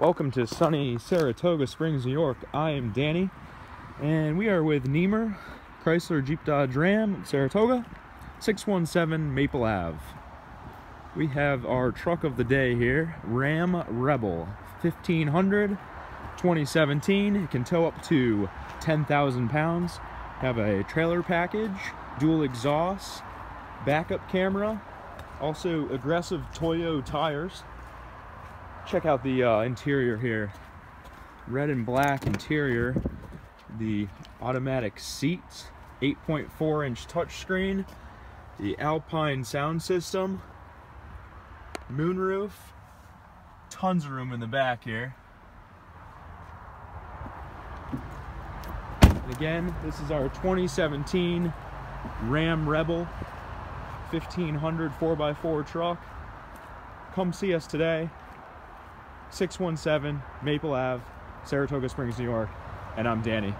Welcome to sunny Saratoga Springs, New York. I am Danny, and we are with Nemer Chrysler Jeep Dodge Ram Saratoga, 617 Maple Ave. We have our truck of the day here, Ram Rebel 1500 2017. It can tow up to 10,000 pounds. Have a trailer package, dual exhaust, backup camera, also aggressive Toyo tires. Check out the uh, interior here. Red and black interior. The automatic seats, 8.4 inch touchscreen, the Alpine sound system, moonroof, tons of room in the back here. And again, this is our 2017 Ram Rebel 1500 4x4 truck. Come see us today. 617 Maple Ave, Saratoga Springs, New York. And I'm Danny.